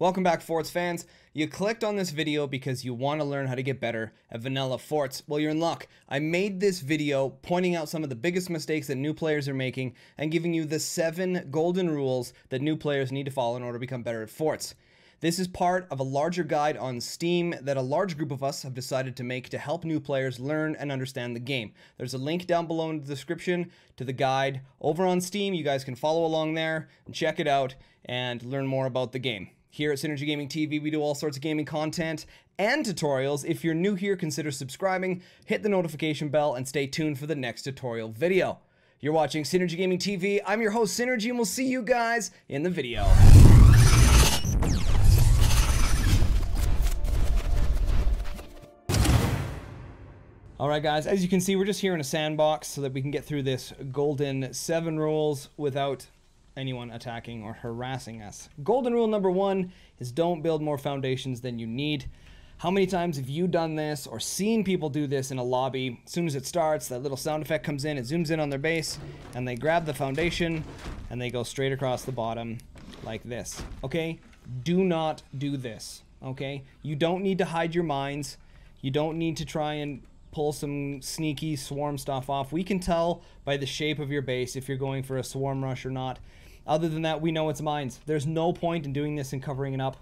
Welcome back Forts fans. You clicked on this video because you want to learn how to get better at vanilla forts. Well, you're in luck. I made this video pointing out some of the biggest mistakes that new players are making and giving you the seven golden rules that new players need to follow in order to become better at forts. This is part of a larger guide on Steam that a large group of us have decided to make to help new players learn and understand the game. There's a link down below in the description to the guide over on Steam. You guys can follow along there and check it out and learn more about the game. Here at Synergy Gaming TV, we do all sorts of gaming content and tutorials. If you're new here, consider subscribing, hit the notification bell, and stay tuned for the next tutorial video. You're watching Synergy Gaming TV. I'm your host, Synergy, and we'll see you guys in the video. Alright guys, as you can see, we're just here in a sandbox so that we can get through this golden seven rules without anyone attacking or harassing us. Golden rule number one is don't build more foundations than you need. How many times have you done this or seen people do this in a lobby? As soon as it starts, that little sound effect comes in, it zooms in on their base, and they grab the foundation and they go straight across the bottom like this. Okay? Do not do this. Okay? You don't need to hide your mines. You don't need to try and pull some sneaky swarm stuff off. We can tell by the shape of your base if you're going for a swarm rush or not. Other than that, we know it's mines. There's no point in doing this and covering it up.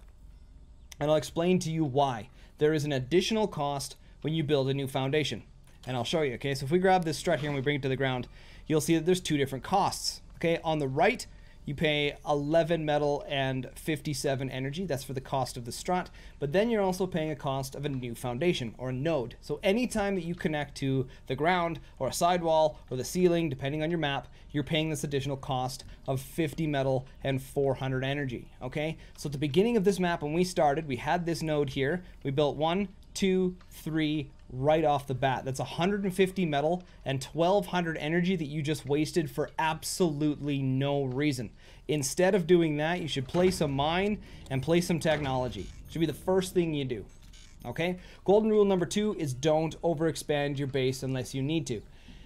And I'll explain to you why. There is an additional cost when you build a new foundation. And I'll show you, okay? So if we grab this strut here and we bring it to the ground, you'll see that there's two different costs. Okay, on the right, you pay 11 metal and 57 energy. That's for the cost of the strut. But then you're also paying a cost of a new foundation or a node. So anytime that you connect to the ground or a sidewall or the ceiling, depending on your map, you're paying this additional cost of 50 metal and 400 energy. Okay. So at the beginning of this map, when we started, we had this node here. We built one, two, three, right off the bat. That's 150 metal and 1200 energy that you just wasted for absolutely no reason. Instead of doing that, you should place a mine and place some technology. Should be the first thing you do. Okay? Golden rule number two is don't overexpand your base unless you need to.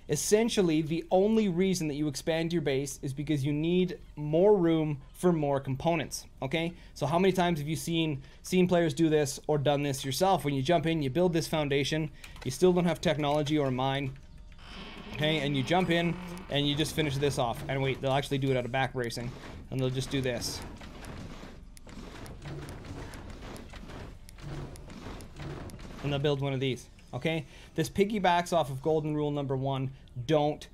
Essentially, the only reason that you expand your base is because you need more room for more components. Okay, so how many times have you seen seen players do this or done this yourself? When you jump in, you build this foundation, you still don't have technology or mine. Okay, and you jump in and you just finish this off. And wait, they'll actually do it out of back bracing, and they'll just do this. And they'll build one of these. Okay? This piggybacks off of golden rule number one. Don't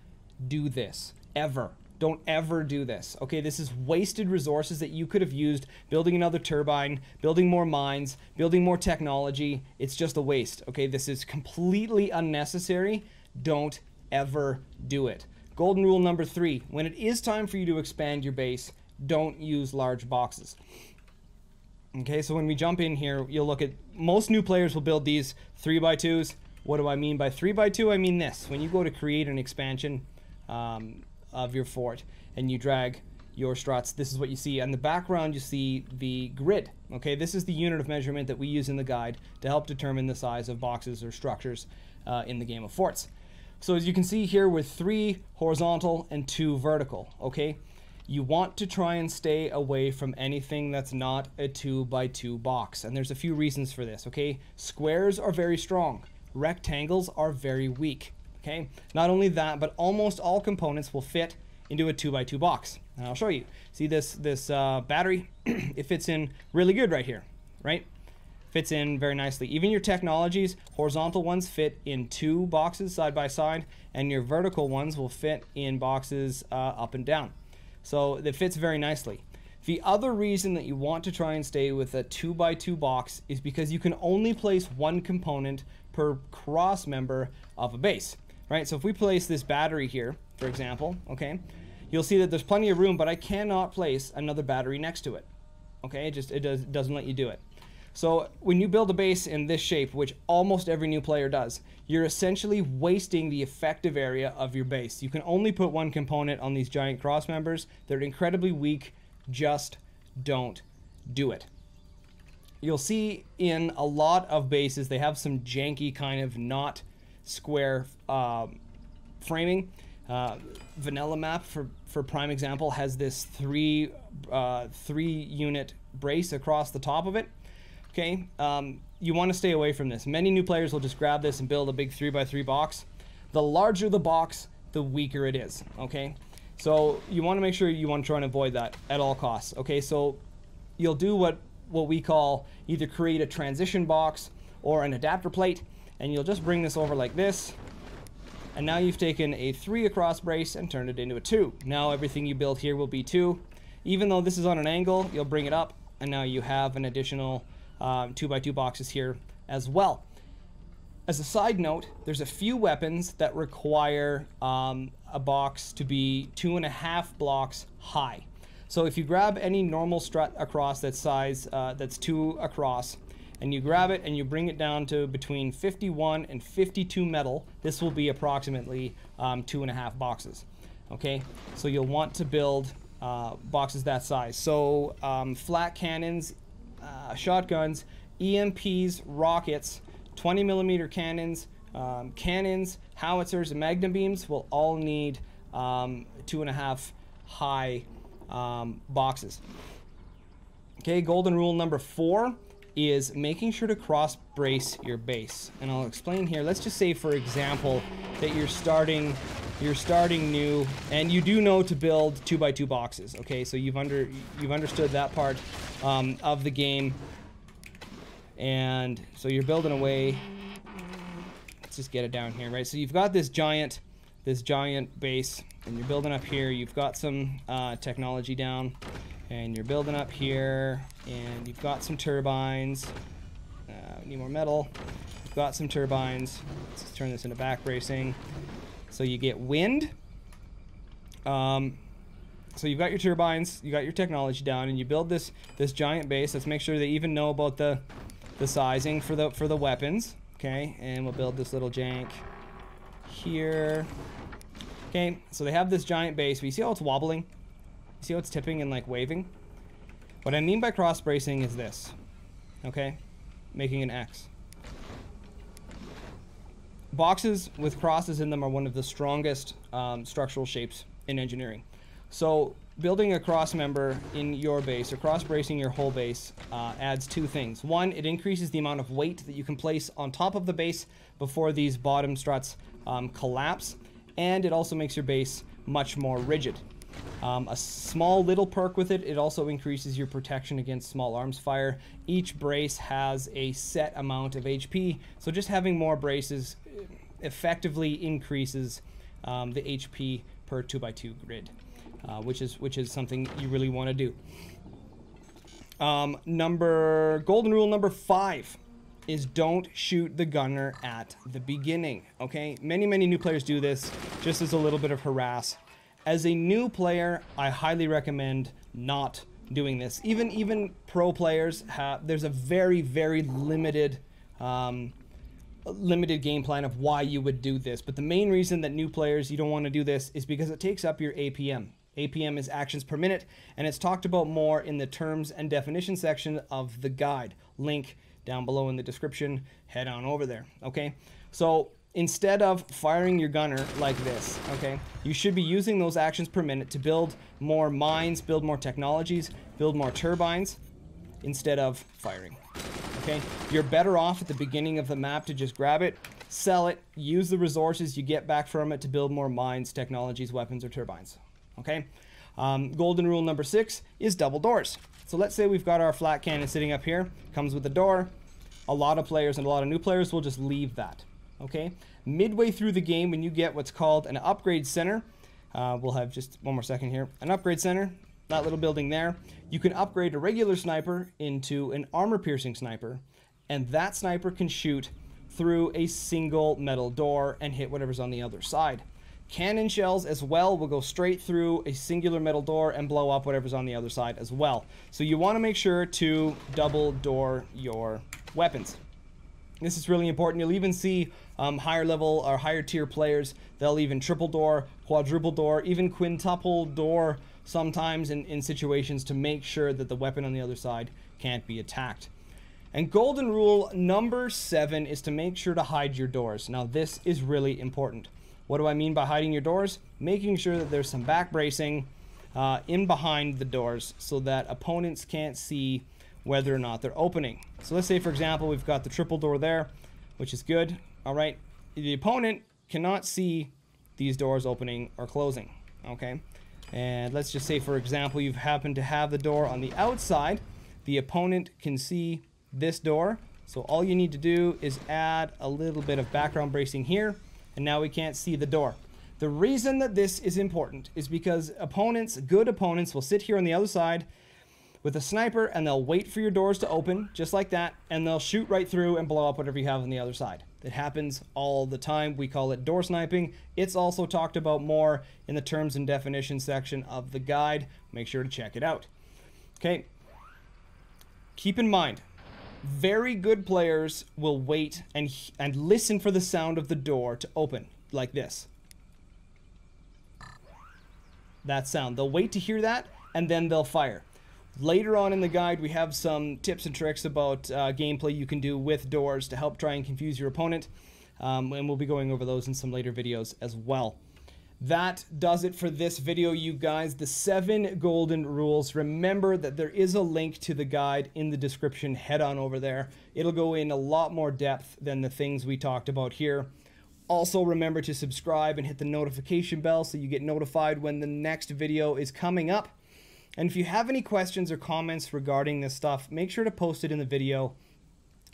do this. Ever. Don't ever do this. Okay, this is wasted resources that you could have used building another turbine, building more mines, building more technology. It's just a waste. Okay, this is completely unnecessary. Don't ever do it. Golden rule number three when it is time for you to expand your base, don't use large boxes. Okay, so when we jump in here, you'll look at most new players will build these 3x2s. What do I mean by 3x2? I mean this. When you go to create an expansion um, of your fort and you drag your struts, this is what you see. On the background, you see the grid. Okay, this is the unit of measurement that we use in the guide to help determine the size of boxes or structures uh, in the game of forts. So as you can see here with three horizontal and two vertical, okay? You want to try and stay away from anything that's not a 2 by 2 box. And there's a few reasons for this, okay? Squares are very strong. Rectangles are very weak, okay? Not only that, but almost all components will fit into a 2 by 2 box. And I'll show you. See this, this uh, battery? it fits in really good right here, right? Fits in very nicely. Even your technologies, horizontal ones fit in two boxes side by side, and your vertical ones will fit in boxes uh, up and down. So it fits very nicely. The other reason that you want to try and stay with a 2x2 box is because you can only place one component per cross member of a base, right? So if we place this battery here, for example, okay, you'll see that there's plenty of room, but I cannot place another battery next to it. Okay, it just it does, doesn't let you do it. So when you build a base in this shape, which almost every new player does, you're essentially wasting the effective area of your base. You can only put one component on these giant cross members. They're incredibly weak. Just don't do it. You'll see in a lot of bases, they have some janky kind of not square um, framing. Uh, vanilla map for, for prime example has this three uh, three unit brace across the top of it. Okay, um, you want to stay away from this. Many new players will just grab this and build a big 3x3 box. The larger the box, the weaker it is. Okay, so you want to make sure you want to try and avoid that at all costs. Okay, so you'll do what what we call either create a transition box or an adapter plate, and you'll just bring this over like this. And now you've taken a three across brace and turned it into a two. Now everything you build here will be two. Even though this is on an angle, you'll bring it up, and now you have an additional um, two by two boxes here as well. As a side note, there's a few weapons that require um, a box to be two and a half blocks high. So if you grab any normal strut across that size, uh, that's two across, and you grab it and you bring it down to between 51 and 52 metal, this will be approximately um, two and a half boxes. Okay, so you'll want to build uh, boxes that size. So um, flak cannons, uh, shotguns, EMPs, rockets, 20 millimeter cannons, um, cannons, howitzers, and magnabeams will all need um, two and a half high um, boxes. Okay, golden rule number four is making sure to cross brace your base. And I'll explain here. Let's just say, for example, that you're starting you're starting new and you do know to build two by two boxes okay? So you've under you've understood that part um, of the game. And so you're building away let's just get it down here right? So you've got this giant this giant base and you're building up here. You've got some uh, technology down and you're building up here and you've got some turbines. Uh, need more metal. You've got some turbines. Let's turn this into back bracing so you get wind. Um, so you've got your turbines, you got your technology down, and you build this this giant base. Let's make sure they even know about the the sizing for the for the weapons. Okay, and we'll build this little jank here. Okay, so they have this giant base. But you see how it's wobbling. You see how it's tipping and like waving? What I mean by cross bracing is this. Okay, making an X. Boxes with crosses in them are one of the strongest um, structural shapes in engineering. So building a cross member in your base, or cross bracing your whole base, uh, adds two things. One, it increases the amount of weight that you can place on top of the base before these bottom struts um, collapse, and it also makes your base much more rigid. Um, a small little perk with it, it also increases your protection against small arms fire. Each brace has a set amount of HP, so just having more braces effectively increases um, the HP per 2x2 grid, uh, which is which is something you really want to do. Um, number golden rule number five is don't shoot the gunner at the beginning. Okay, many many new players do this just as a little bit of harass. As a new player, I highly recommend not doing this. Even even pro players have there's a very very limited um, limited game plan of why you would do this. But the main reason that new players you don't want to do this is because it takes up your APM. APM is actions per minute, and it's talked about more in the terms and definition section of the guide. Link down below in the description. Head on over there. Okay, so instead of firing your gunner like this, okay, you should be using those actions per minute to build more mines, build more technologies, build more turbines, instead of firing okay? You're better off at the beginning of the map to just grab it, sell it, use the resources you get back from it to build more mines, technologies, weapons, or turbines, okay? Um, golden rule number six is double doors. So let's say we've got our flak cannon sitting up here, comes with a door. A lot of players and a lot of new players will just leave that, okay? Midway through the game, when you get what's called an upgrade center, uh, we'll have just one more second here, an upgrade center, that little building there, you can upgrade a regular sniper into an armor piercing sniper, and that sniper can shoot through a single metal door and hit whatever's on the other side. Cannon shells as well will go straight through a singular metal door and blow up whatever's on the other side as well. So you want to make sure to double door your weapons. This is really important. You'll even see um, higher level or higher tier players, they'll even triple door, quadruple door, even quintuple door sometimes in, in situations to make sure that the weapon on the other side can't be attacked. And golden rule number seven is to make sure to hide your doors. Now, this is really important. What do I mean by hiding your doors? Making sure that there's some back bracing uh, in behind the doors so that opponents can't see whether or not they're opening. So let's say, for example, we've got the triple door there, which is good. All right. The opponent cannot see these doors opening or closing. Okay. And let's just say, for example, you've happened to have the door on the outside. The opponent can see this door. So all you need to do is add a little bit of background bracing here. And now we can't see the door. The reason that this is important is because opponents, good opponents, will sit here on the other side with a sniper and they'll wait for your doors to open just like that and they'll shoot right through and blow up whatever you have on the other side. It happens all the time. We call it door sniping. It's also talked about more in the terms and definitions section of the guide. Make sure to check it out. Okay. Keep in mind, very good players will wait and and listen for the sound of the door to open like this that sound. They'll wait to hear that and then they'll fire. Later on in the guide, we have some tips and tricks about uh, gameplay you can do with doors to help try and confuse your opponent. Um, and we'll be going over those in some later videos as well. That does it for this video, you guys. The seven golden rules. Remember that there is a link to the guide in the description. Head on over there. It'll go in a lot more depth than the things we talked about here. Also, remember to subscribe and hit the notification bell so you get notified when the next video is coming up. And if you have any questions or comments regarding this stuff, make sure to post it in the video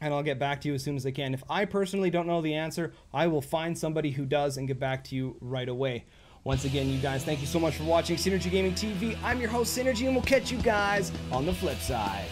and I'll get back to you as soon as I can. If I personally don't know the answer, I will find somebody who does and get back to you right away. Once again, you guys, thank you so much for watching Synergy Gaming TV. I'm your host, Synergy, and we'll catch you guys on the flip side.